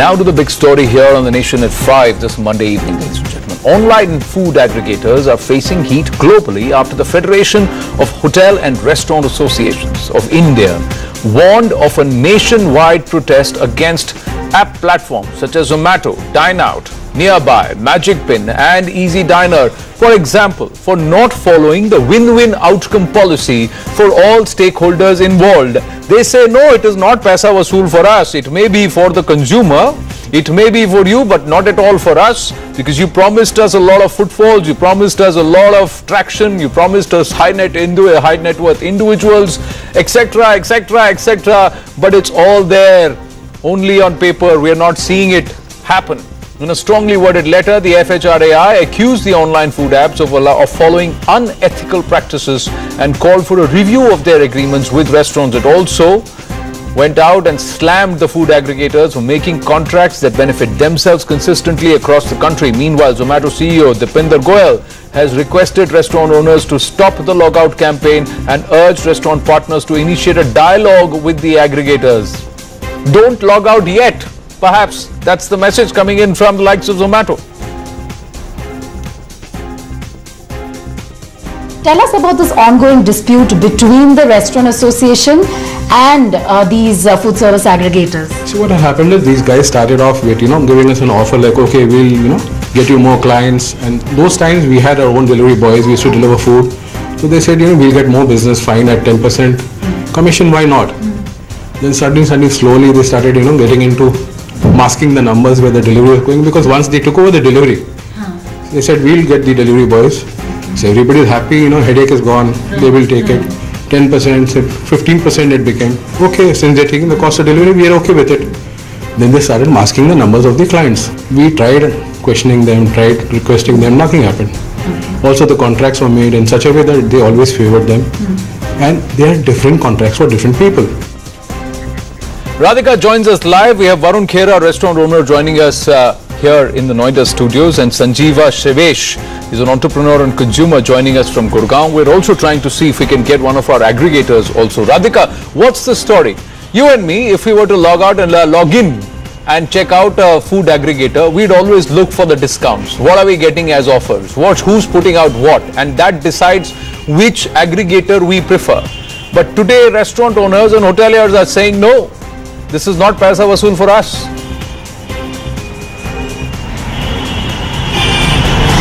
Now to the big story here on the Nation at 5 this Monday evening, ladies and gentlemen. Online food aggregators are facing heat globally after the Federation of Hotel and Restaurant Associations of India warned of a nationwide protest against app platforms such as Zomato, Dine Out, Nearbuy, Magic Pin and Easy Diner, for example, for not following the win-win outcome policy for all stakeholders involved. They say, no, it is not Paisa Vasool for us. It may be for the consumer, it may be for you, but not at all for us because you promised us a lot of footfalls, you promised us a lot of traction, you promised us high net, high net worth individuals, etc., etc., etc. But it's all there only on paper. We are not seeing it happen. In a strongly worded letter, the FHRAI accused the online food apps of, of, following unethical practices and called for a review of their agreements with restaurants. It also went out and slammed the food aggregators for making contracts that benefit themselves consistently across the country. Meanwhile, Zomato CEO Deepinder Goyal has requested restaurant owners to stop the logout campaign and urged restaurant partners to initiate a dialogue with the aggregators. Don't log out yet. Perhaps that's the message coming in from the likes of Zomato. Tell us about this ongoing dispute between the Restaurant Association and uh, these uh, food service aggregators. So what happened is these guys started off with, you know, giving us an offer like, okay, we'll, you know, get you more clients. And those times we had our own delivery boys, we used to deliver food. So they said, you know, we'll get more business fine at 10%. Commission, why not? Then suddenly, suddenly, slowly they started, you know, getting into masking the numbers where the delivery was going because once they took over the delivery, huh. they said we'll get the delivery boys. So everybody is happy, you know, headache is gone, they will take it. 10%, 15% it became. Okay, since they're taking the cost of delivery, we are okay with it. Then they started masking the numbers of the clients. We tried questioning them, tried requesting them, nothing happened. Okay. Also, the contracts were made in such a way that they always favored them. Mm-hmm. And they had different contracts for different people. Radhika joins us live. We have Varun Khera, restaurant owner, joining us uh, here in the Noida studios and Sanjeeva Shivesh is an entrepreneur and consumer joining us from Gurgaon. We're also trying to see if we can get one of our aggregators also. Radhika, what's the story? You and me, if we were to log out and uh, log in and check out a food aggregator, we'd always look for the discounts. What are we getting as offers? What, who's putting out what? And that decides which aggregator we prefer. But today, restaurant owners and hoteliers are saying, no, this is not Paisa Vasool for us.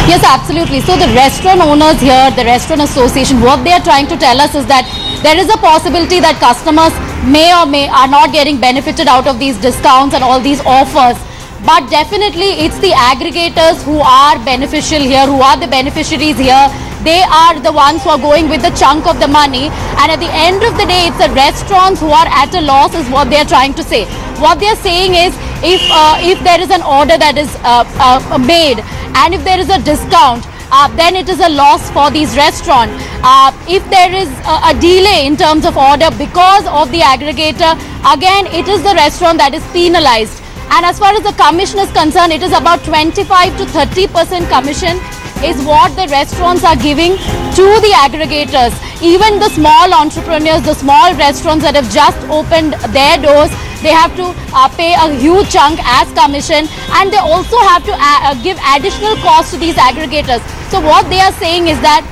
Yes, absolutely. So the restaurant owners here, the restaurant association, what they are trying to tell us is that there is a possibility that customers may or may are not getting benefited out of these discounts and all these offers. But definitely it's the aggregators who are beneficial here, who are the beneficiaries here. They are the ones who are going with the chunk of the money. And at the end of the day, it's the restaurants who are at a loss is what they're trying to say. What they're saying is if, uh, if there is an order that is uh, uh, made and if there is a discount uh, then it is a loss for these restaurants. Uh, if there is a, a, delay in terms of order because of the aggregator, again it is the restaurant that is penalized. And as far as the commission is concerned, it is about 25 to 30 percent commission is what the restaurants are giving to the aggregators. Even the small entrepreneurs, the small restaurants that have just opened their doors, they have to uh, pay a huge chunk as commission and they also have to uh, uh, give additional cost to these aggregators. So what they are saying is that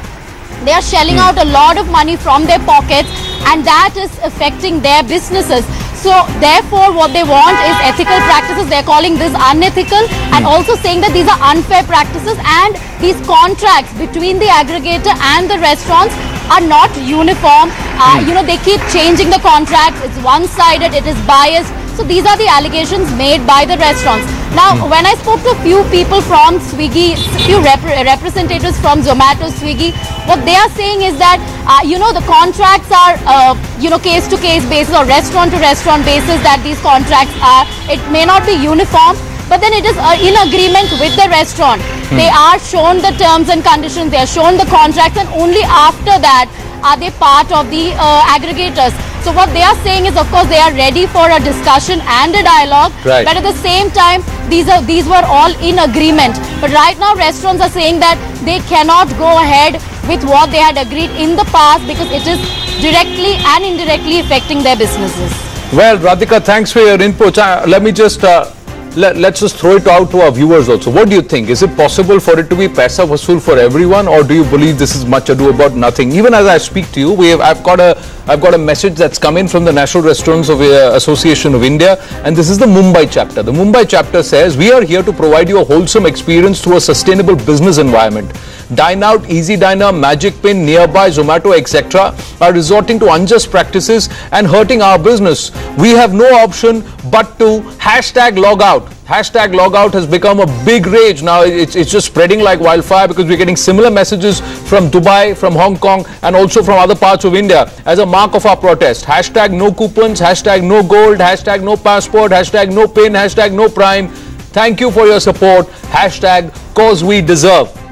they are shelling out a lot of money from their pockets and that is affecting their businesses. So therefore what they want is ethical practices. They're calling this unethical and also saying that these are unfair practices and these contracts between the aggregator and the restaurants are not uniform. Uh, you know, they keep changing the contracts. It's one-sided. It is biased. So these are the allegations made by the restaurants. Now, mm. when I spoke to a few people from Swiggy, a few rep representatives from Zomato, Swiggy, what they are saying is that, uh, you know, the contracts are, uh, you know, case-to-case -case basis or restaurant-to-restaurant -restaurant basis that these contracts are. It may not be uniform, but then it is uh, in agreement with the restaurant. Hmm. They are shown the terms and conditions, they are shown the contracts and only after that are they part of the uh, aggregators. So what they are saying is of course they are ready for a discussion and a dialogue right. but at the same time these are these were all in agreement. But right now restaurants are saying that they cannot go ahead with what they had agreed in the past because it is directly and indirectly affecting their businesses. Well, Radhika, thanks for your input. Uh, let me just uh, let, us just throw it out to our viewers also. What do you think? Is it possible for it to be paisa vasool for everyone, or do you believe this is much ado about nothing? Even as I speak to you, we have I've got a I've got a message that's come in from the National Restaurants of uh, Association of India, and this is the Mumbai chapter. The Mumbai chapter says we are here to provide you a wholesome experience through a sustainable business environment. Dine Out, Easy Diner, Magic Pin, Nearbuy, Zomato, etc. are resorting to unjust practices and hurting our business. We have no option but to hashtag log out. Hashtag logout has become a big rage. Now it's, it's just spreading like wildfire because we're getting similar messages from Dubai, from Hong Kong and also from other parts of India as a mark of our protest. Hashtag no coupons, hashtag no gold, hashtag no passport, hashtag no pin, hashtag no prime. Thank you for your support. Hashtag cause we deserve.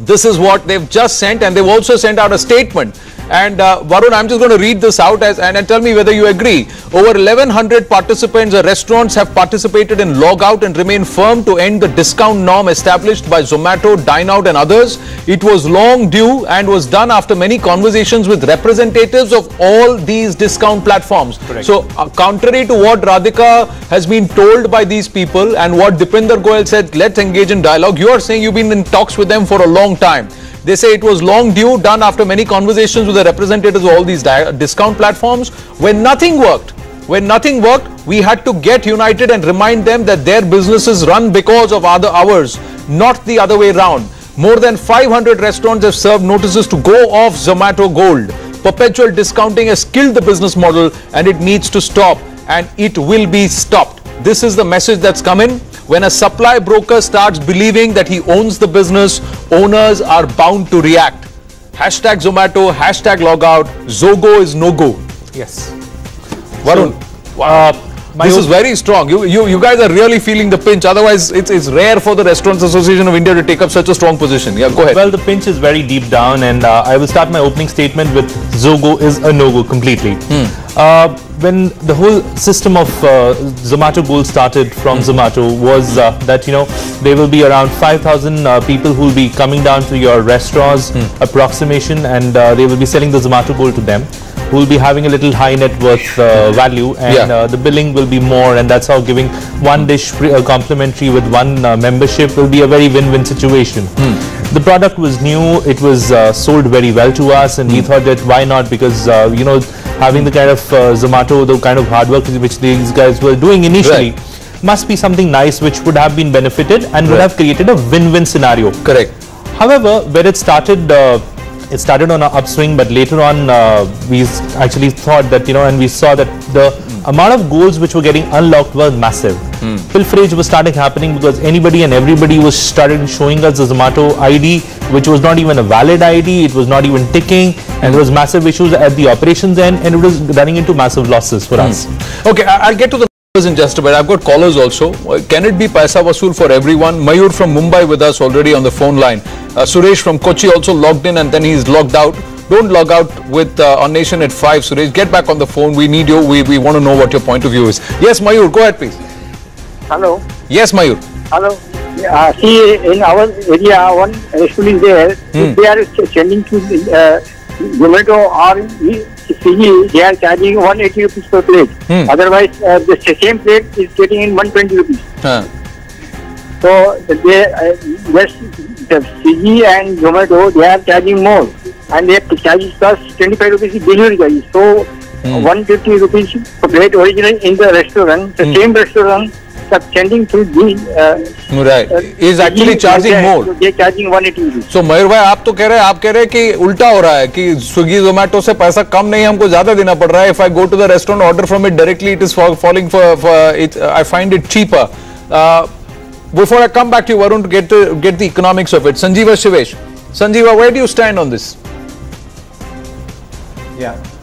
This is what they've just sent and they've also sent out a statement and uh, Varun, I'm just going to read this out as, and, and tell me whether you agree. Over 1100 participants or restaurants have participated in logout and remain firm to end the discount norm established by Zomato, Dineout and others. It was long due and was done after many conversations with representatives of all these discount platforms. Correct. So, uh, contrary to what Radhika has been told by these people and what Deepinder Goyal said, let's engage in dialogue. You are saying you've been in talks with them for a long time. They say it was long due, done after many conversations with the representatives of all these discount platforms. When nothing worked, when nothing worked, we had to get united and remind them that their businesses run because of other hours, not the other way around. More than 500 restaurants have served notices to go off Zomato Gold. Perpetual discounting has killed the business model and it needs to stop and it will be stopped. This is the message that's coming. When a supply broker starts believing that he owns the business, owners are bound to react. Hashtag Zomato, hashtag logout, Zogo is no go. Yes. Varun, so, uh, this is very strong. You, you, you guys are really feeling the pinch. Otherwise, it's, it's rare for the Restaurants Association of India to take up such a strong position. Yeah, go ahead. Well, the pinch is very deep down, and uh, I will start my opening statement with Zogo is a no-go completely. Hmm. Uh, when the whole system of uh, Zomato Gold started from mm. Zomato was uh, that you know there will be around 5,000 uh, people who will be coming down to your restaurants mm. approximation and uh, they will be selling the Zomato Gold to them who will be having a little high net worth uh, value and yeah. the billing will be more and that's how giving one dish complimentary with one membership will be a very win-win situation. Mm. The product was new, it was sold very well to us and we hmm. thought that why not because you know having the kind of uh, Zomato, the kind of hard work which these guys were doing initially. Right. Must be something nice which would have been benefited and right. would have created a win-win scenario. Correct. However, where it started, uh, it started on an upswing, but later on, uh, we actually thought that, you know, and we saw that the amount of goals which were getting unlocked were massive. Mm. Pilferage was starting happening because anybody and everybody was started showing us the Zomato ID, which was not even a valid ID, it was not even ticking, and there was massive issues at the operations end, and it was running into massive losses for mm. us. Okay, I'll get to the in just a bit. I've got callers also. Can it be Paisa Vasool for everyone? Mayur from Mumbai with us already on the phone line. Uh, Suresh from Kochi also logged in and then he's logged out. Don't log out with uh, on Nation at 5, Suresh. Get back on the phone. We need you. We, we want to know what your point of view is. Yes, Mayur, go ahead, please. Hello. Yes, Mayur. Hello. Uh, see, in our area, one restaurant is there. Hmm. They are sending to uh, Zomato or Swiggy, they are charging 180 rupees per plate. Hmm. Otherwise, uh, the same plate is getting in 120 rupees. Huh. So, they, uh, yes, the Swiggy and Zomato, they are charging more and they charge us 25 rupees delivery charge. So mm. 150 rupees per plate original in the restaurant. The mm. same restaurant sending to the uh, right uh, is actually charging more. So they charging 180 rupees. So मयूर भाई आप तो कह रहे हैं आप कह रहे हैं कि उल्टा हो रहा है कि स्विगी जोमेटो से पैसा कम नहीं हमको ज़्यादा देना पड़ रहा है if I go to the restaurant order from it directly it is falling for it I find it cheaper before I come back to you, Varun, to get to get the economics of it, Sanjeeva Shivesh. Sanjeeva, where do you stand on this? Yeah.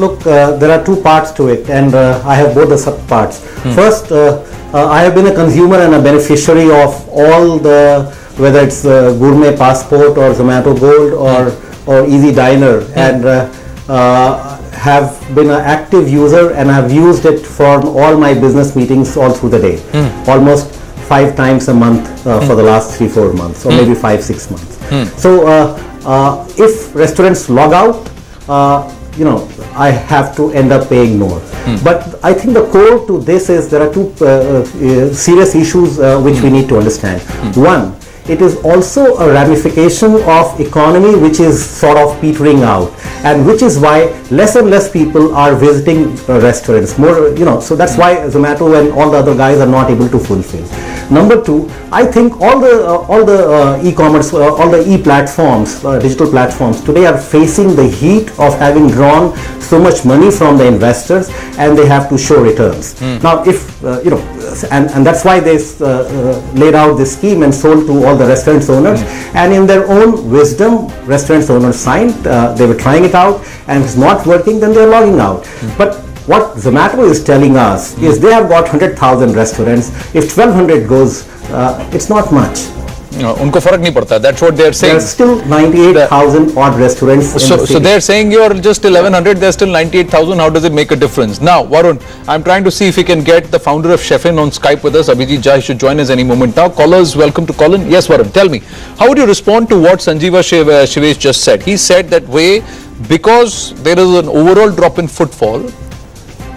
Look, uh, there are two parts to it, and uh, I have both the sub parts. Hmm. First, uh, uh, I have been a consumer and a beneficiary of all the, whether it's uh, Gourmet Passport or Zomato Gold or hmm. or Easy Diner, hmm. and uh, have been an active user and have used it for all my business meetings all through the day, hmm. almost five times a month hmm. for the last three four months, or hmm. maybe five six months. So uh, if restaurants log out, uh, you know, I have to end up paying more. But I think the core to this is there are two uh, uh, serious issues uh, which we need to understand. One, it is also a ramification of economy which is sort of petering out and which is why less and less people are visiting uh, restaurants. More you know so that's why zomato and all the other guys are not able to fulfill. Number two i think all the uh, all the uh, e-commerce uh, all the e-platforms uh, digital platforms today are facing the heat of having drawn so much money from the investors and they have to show returns. Now if uh, you know and, and that's why they uh, uh, laid out this scheme and sold to all the restaurants owners. And in their own wisdom restaurants owners signed uh, they were trying it out and it's not working then they're logging out. But what Zomato is telling us is they have got 100,000 restaurants. If 1200 goes uh, it's not much उनको फर्क नहीं पड़ता that's what they're there saying are still 98,000 odd restaurants in so, the so city. they're saying you're just 1100 they're still 98000 how does it make a difference now varun i'm trying to see if we can get the founder of chefin on skype with us abhijit jai should join us any moment now callers welcome to call in yes varun tell me how would you respond to what sanjeeva Shiv, uh, shivesh just said he said that way because there is an overall drop in footfall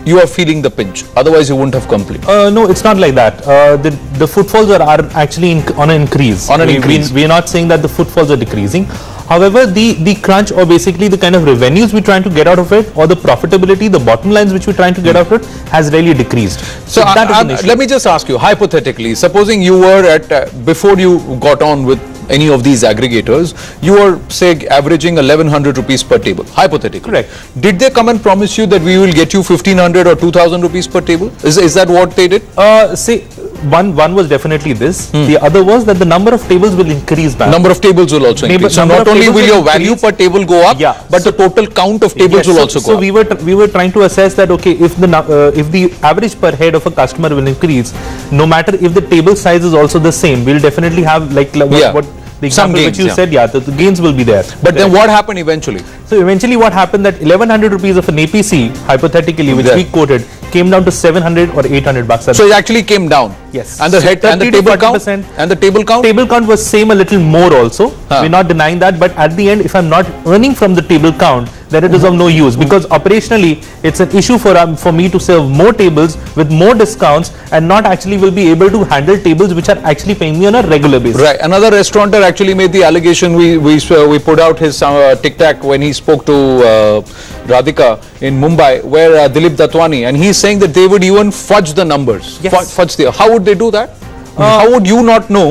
you are feeling the pinch otherwise you wouldn't have complained Uh, no, it's not like that. Uh, the, the footfalls are, are actually in, on an increase. On an we, increase. We, we are not saying that the footfalls are decreasing. However, the, the crunch or basically the kind of revenues we're trying to get out of it or the profitability, the bottom lines which we're trying to get out of it has really decreased. So, that I- is I- let me just ask you, hypothetically, supposing you were at, uh, before you got on with any of these aggregators, you were, say, averaging 1100 rupees per table, hypothetically. Correct. Did they come and promise you that we will get you 1500 or 2000 rupees per table? Is, is that what they did? Uh, say, one, one was definitely this. The other was that the number of tables will increase back. Hmm. Number of tables will also Neighbor- increase. So not only will your value increase. per table go up, Yeah. but the total count of tables Yes, will so, also so go up. we were we were trying to assess that okay if the uh, if the average per head of a customer will increase no matter if the table size is also the same we'll definitely have like, like what, Yeah. what the Some example gains, which you yeah. said yeah the, the gains will be there But then what happened eventually? so eventually what happened that 1100 rupees of an APC hypothetically which Yeah. we quoted came down to 700 or 800 bucks So it actually came down. Yes. And the So head and the table count and the table count. table count was same a little more also Huh. we're not denying that but at the end if i'm not earning from the table count then it is of no use because operationally it's an issue for um, for me to serve more tables with more discounts and not actually will be able to handle tables which are actually paying me on a regular basis Right. Another restaurateur actually made the allegation. We we uh, we put out his uh, tic tac when he spoke to uh, Radhika in Mumbai, where uh, Dilip Datwani, and he's saying that they would even fudge the numbers. Yes. Fu- Fudge the. How would they do that? How would you not know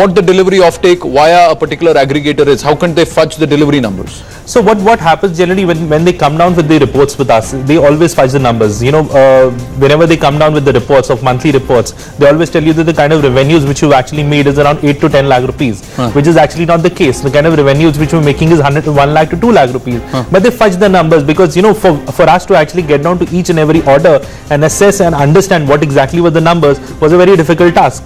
what the delivery offtake via a particular aggregator is? How can they fudge the delivery numbers? So what what happens generally when, when they come down with the reports with us, they always fudge the numbers. You know, uh, whenever they come down with the reports of monthly reports, they always tell you that the kind of revenues which you've actually made is around 8 to 10 lakh rupees, which is actually not the case. The kind of revenues which we're making is 100 to 1 lakh to 2 lakh rupees. But they fudge the numbers because, you know, for, for us to actually get down to each and every order and assess and understand what exactly were the numbers was a very difficult task.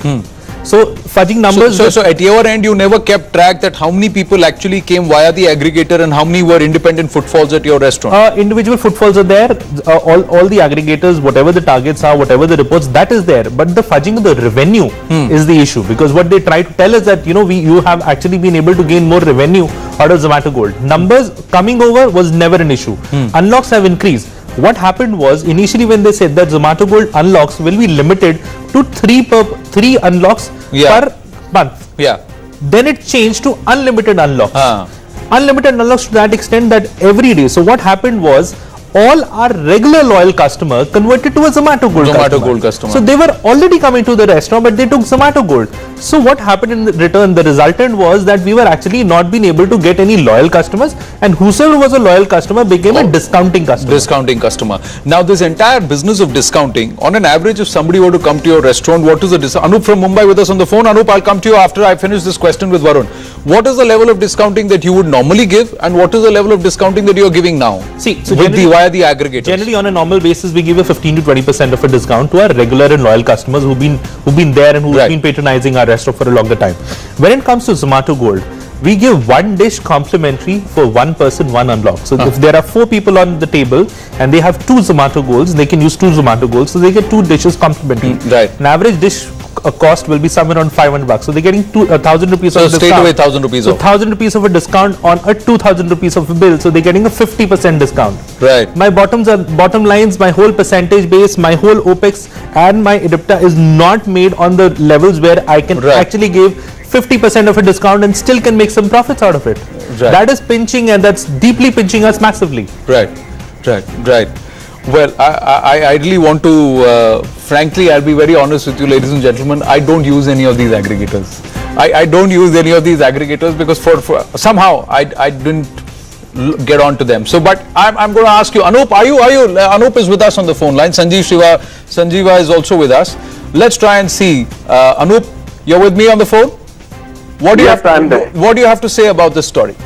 So fudging numbers. so, just- so at your end, you never kept track that how many people actually came via the aggregator and how many were independent footfalls at your restaurant. Uh, individual footfalls are there. Uh, all, all the aggregators, whatever the targets are, whatever the reports, that is there. But the fudging of the revenue is the issue because what they try to tell us that you know we you have actually been able to gain more revenue out of Zomato Gold. Numbers coming over was never an issue. Unlocks have increased. What happened was initially when they said that Zomato Gold unlocks will be limited to three per three unlocks Yeah. per month. yeah. Then it changed to unlimited unlocks. Ah. Unlimited unlocks to that extent that every day. So what happened was all our regular loyal customer converted to a Zomato Gold Zomato customer. Gold customer. So they were already coming to the restaurant, but they took Zomato Gold. So what happened in the return? The resultant was that we were actually not being able to get any loyal customers, and whosoever was a loyal customer became a oh. discounting customer. discounting customer. Now, this entire business of discounting, on an average, if somebody were to come to your restaurant, what is the dis- Anup from Mumbai with us on the phone. Anup, I'll come to you after I finish this question with Varun. What is the level of discounting that you would normally give, and what is the level of discounting that you are giving now? See, so with the via the aggregators. Generally, on a normal basis, we give a 15 to 20 percent of a discount to our regular and loyal customers who've been who've been there and who've Right. been patronizing our restaurant for a longer time. When it comes to Zomato Gold, we give one dish complimentary for one person, one unlock. So if there are four people on the table and they have two Zomato Golds, they can use two Zomato Golds, so they get two dishes complimentary. Mm, right. An average dish a cost will be somewhere around 500 bucks. So they're getting two, a thousand rupees So of straight discount. away 1,000 rupees So off. thousand rupees of a discount on a 2000 rupees of a bill. So they're getting a 50% discount. Right. My bottoms are bottom lines, my whole percentage base, my whole OPEX and my EBITDA is not made on the levels where I can Right. actually give 50% of a discount and still can make some profits out of it. Right. That is pinching and that's deeply pinching us massively. Right, right, right. Well, I, I, I really want to, uh, frankly, I'll be very honest with you, ladies and gentlemen, I don't use any of these aggregators. I, I don't use any of these aggregators because for, for somehow I, I didn't get on to them. So, but I'm, I'm going to ask you, Anup, are you, are you, uh, Anup is with us on the phone line, Sanjeev Shiva, Sanjeeva is also with us. Let's try and see. Uh, Anup, you're with me on the phone? What do you Yes, have I'm there. What do you have to say about this story?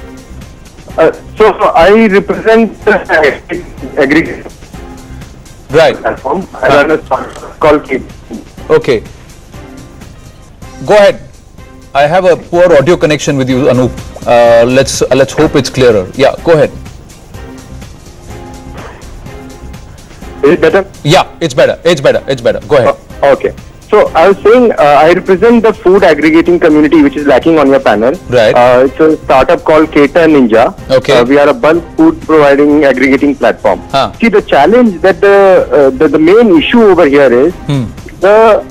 Uh, so I represent the aggregate Right. platform. I run a called Keep. Okay. Go ahead. I have a poor audio connection with you, Anup. Uh, let's uh, let's hope it's clearer. Yeah, go ahead. Is it better? Yeah, it's better. It's better. It's better. Go ahead. Uh, okay. So I was saying uh, I represent the food aggregating community which is lacking on your panel. Right. Uh, it's a startup called Cater Ninja. Okay. Uh, we are a bulk food providing aggregating platform. Huh. See the challenge that the, uh, the the main issue over here is Hmm. the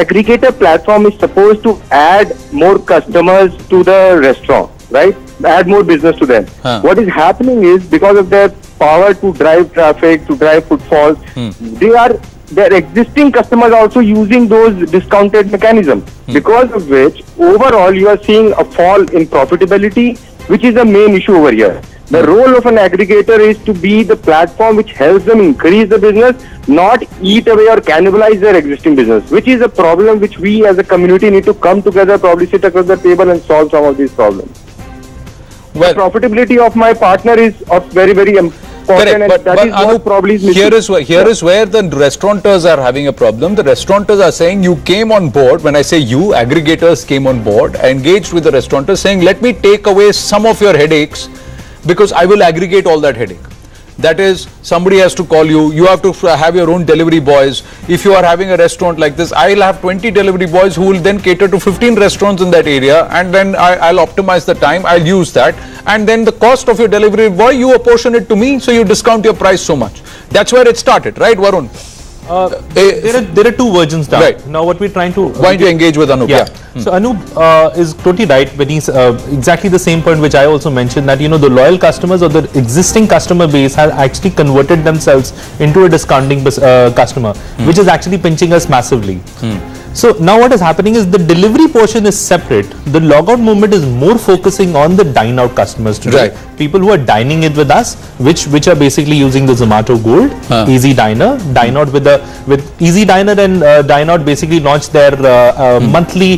aggregator platform is supposed to add more customers to the restaurant, right? Add more business to them. Huh. What is happening is because of their power to drive traffic, to drive footfalls, Hmm. they are their existing customers are also using those discounted mechanism. Hmm. Because of which, overall, you are seeing a fall in profitability, which is the main issue over here. The Hmm. role of an aggregator is to be the platform which helps them increase the business, not eat away or cannibalize their existing business, which is a problem which we as a community need to come together, probably sit across the table and solve some of these problems. Well, Profitability of my partner is of very, very Correct, but, but is what Anup, probably is here is where here is where the restaurateurs are having a problem. The restaurateurs are saying you came on board. When I say you, aggregators came on board, engaged with the restaurateurs, saying let me take away some of your headaches because I will aggregate all that headache. That is, somebody has to call you. You have to have your own delivery boys. If you are having a restaurant like this, I'll have 20 delivery boys who will then cater to 15 restaurants in that area, and then I, I'll optimize the time. I'll use that, and then the cost of your delivery boy, you apportion it to me, so you discount your price so much. That's where it started, right, Varun? Uh, Eh, there are there are two versions now. Right. Now what we're trying to Why don't you engage with Anup? yeah. So Anup uh, is totally right when he's uh, exactly the same point which I also mentioned that you know the loyal customers or the existing customer base has actually converted themselves into a discounting uh, customer, which is actually pinching us massively. So now what is happening is the delivery portion is separate. The logout movement is more focusing on the dine out customers today. Right. People who are dining it with us, which which are basically using the Zomato Gold, Huh. Easy Diner, Dine Out with the with Easy Diner and uh, Dine Out basically launched their uh, uh, monthly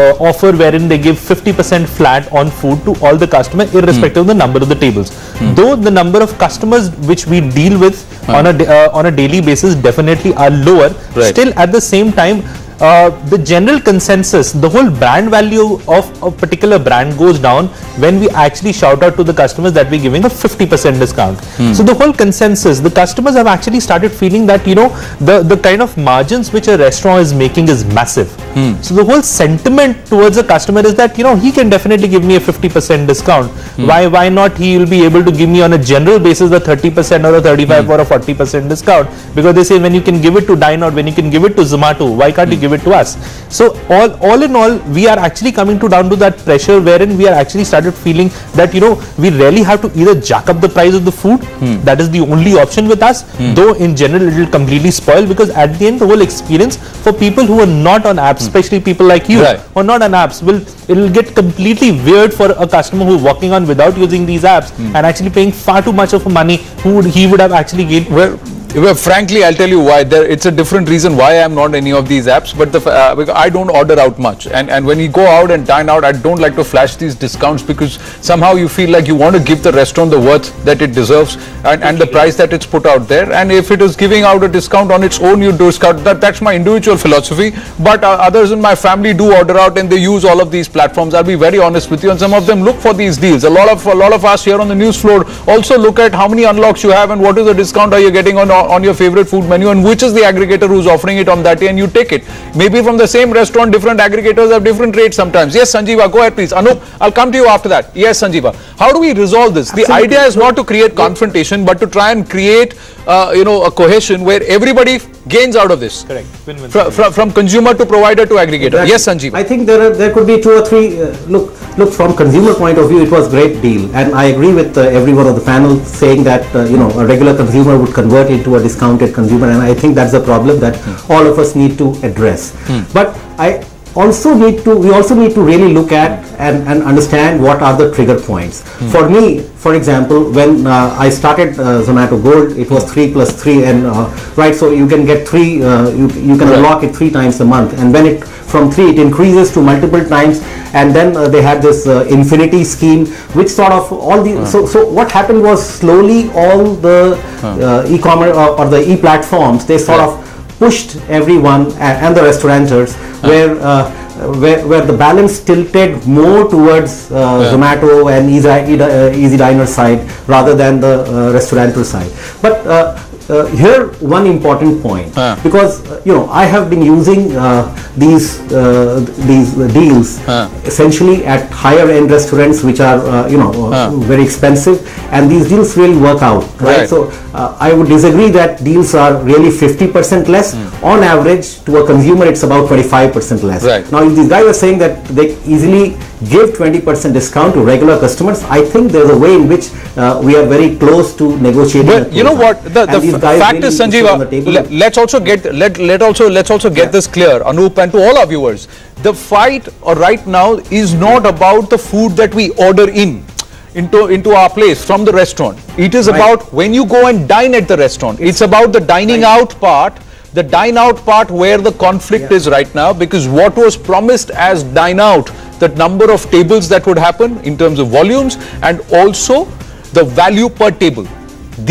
uh, offer wherein they give 50% flat on food to all the customer irrespective of the number of the tables. Though the number of customers which we deal with on a uh, on a daily basis definitely are lower, Right. still at the same time uh, the general consensus, the whole brand value of a particular brand goes down when we actually shout out to the customers that we're giving a 50% discount. Hmm. So the whole consensus, the customers have actually started feeling that, you know, the, the kind of margins which a restaurant is making is massive. Hmm. So the whole sentiment towards a customer is that, you know, he can definitely give me a 50% discount. Hmm. Why, why not he will be able to give me on a general basis the 30% or a 35 or a 40% discount because they say when you can give it to Dine when you can give it to Zomato, why can't you give it to us? So all, all in all, we are actually coming to down to that pressure wherein we are actually started feeling that, you know, we really have to either jack up the price of the food. Hmm. That is the only option with us. Hmm. Though in general it will completely spoil because at the end the whole experience for people who are not on apps, hmm. especially people like you Right. or not on apps, will it will get completely weird for a customer who is walking on without using these apps and actually paying far too much of money who would, he would have actually gained. Well, well, frankly, I'll tell you why. There, it's a different reason why I'm not any of these apps. But the, uh, I don't order out much, and and when you go out and dine out, I don't like to flash these discounts because somehow you feel like you want to give the restaurant the worth that it deserves and, and the price that it's put out there. And if it is giving out a discount on its own, you discount that. That's my individual philosophy. But uh, others in my family do order out and they use all of these platforms. I'll be very honest with you, and some of them look for these deals. A lot of a lot of us here on the news floor also look at how many unlocks you have and what is the discount are you getting on on, your favorite food menu and which is the aggregator who's offering it on that day and you take it. Maybe from the same restaurant, different aggregators have different rates sometimes. Yes, Sanjeeva, go ahead please. Anup, I'll come to you after that. Yes, Sanjeeva. How do we resolve this? The idea is not to create confrontation, but to try and create, uh, you know, a cohesion where everybody gains out of this. Correct. Win-win From, from, from consumer to provider to aggregator. Yes, Sanjeev. I think there are there could be two or three. Uh, look, look from consumer point of view, it was great deal, and I agree with uh, everyone on the panel saying that uh, you know a regular consumer would convert into a discounted consumer, and I think that's a problem that all of us need to address. But I also need to we also need to really look at and, and understand what are the trigger points. For me for example when uh, i started uh, zomato gold it was 3 plus 3 and uh, right so you can get 3 uh, you, you can unlock it 3 times a month. And when it from 3 it increases to multiple times. And then uh, they had this uh, infinity scheme which sort of all the so so what happened was slowly all the uh, e-commerce uh, or the e-platforms they sort of pushed everyone and the restaurateurs where uh, where, where the balance tilted more towards uh, Zomato and Easy, Easy Diner side rather than the uh, restaurateur side. But uh, uh, here one important point Uh. because uh, you know I have been using uh, these uh, these deals Uh. essentially at higher end restaurants which are uh, you know very expensive and these deals really work out right, Right. so uh, I would disagree that deals are really 50% less. On average, to a consumer, it's about 25% less. Right. Now, if these guys are saying that they easily give 20% discount to regular customers, I think there's a way in which uh, we are very close to negotiating. But you know what? The, the these f- guys fact really is, need to sit on the Sanjeeva. Let, let's also get let let also let's also get Yeah. this clear, Anup, and to all our viewers. The fight uh, right now is not about the food that we order in. Into, into our place from the restaurant. It is Right. about when you go and dine at the restaurant. It's, about the dining out part, the dine out part where the conflict Yeah. is right now because what was promised as dine out, the number of tables that would happen in terms of volumes and also the value per table.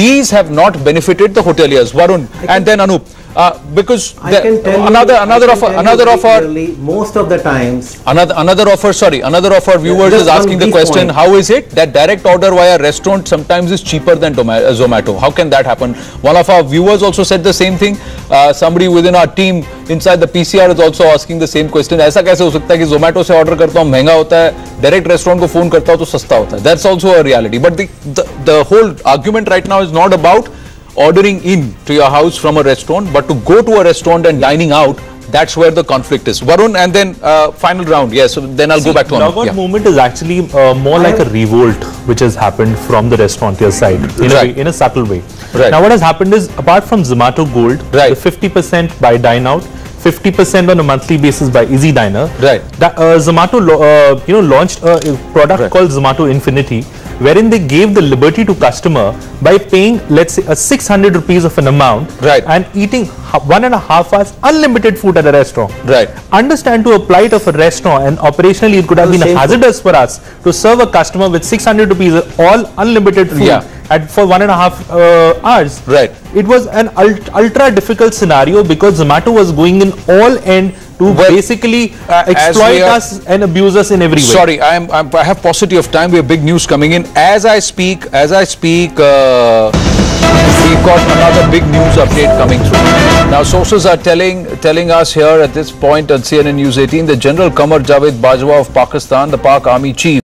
These have not benefited the hoteliers. Varun and then Anup. Uh, because I the- can tell another you, I another can of our, tell you another very of our clearly, most of the times Another another of our sorry another of our viewers just is one asking the brief question point. how is it that direct order via restaurant sometimes is cheaper than Doma- uh, Zomato how can that happen one of our viewers also said the same thing uh, somebody within our team inside the PCR is also asking the same question ऐसा कैसे हो सकता है कि Zomato से order करता हूँ महंगा होता है direct restaurant को phone करता हूँ तो सस्ता होता है that's also a reality but the, the the whole argument right now is not about ordering in to your house from a restaurant but to go to a restaurant and dining out that's where the conflict is Varun and then uh, final round yes so then I'll go back to Anup. Logout Yeah. movement is actually uh, more like a revolt which has happened from the restaurateur side in, a, way, in a subtle way. Right. Now what has happened is apart from Zomato Gold, Right. the 50% by Dine Out, 50% on a monthly basis by Easy Diner. Right. That, uh, Zomato uh, you know launched a, a product Right. called Zomato Infinity wherein they gave the liberty to customer by paying let's say a 600 rupees of an amount Right. and eating one and a half hours unlimited food at a restaurant Right. understand to a plight of a restaurant and operationally it could have been hazardous for us to serve a customer with 600 rupees all unlimited food Yeah. at for one and a half uh, hours Right. It was an ult- ultra difficult scenario because zomato was going in all end to Well, basically uh, exploit us and abuse us in every way Sorry, I am. I'm, I have paucity of time. We have big news coming in. As I speak, as I speak, uh, we've got another big news update coming through. Now, sources are telling telling us here at this point on CNN News 18 that General Qamar Javed Bajwa of Pakistan, the Pak Army chief.